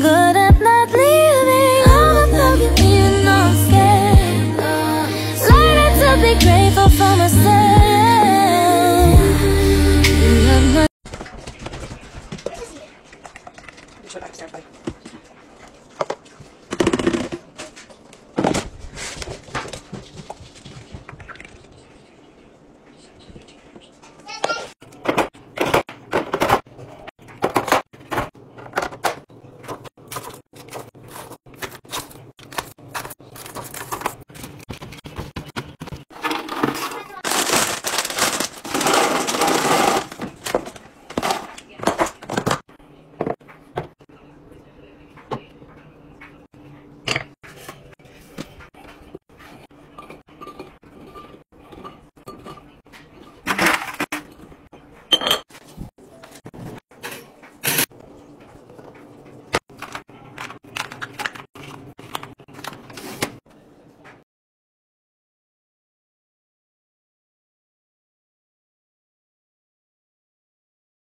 good at not leaving All the love you being on Learn it to be grateful for myself. You should back start,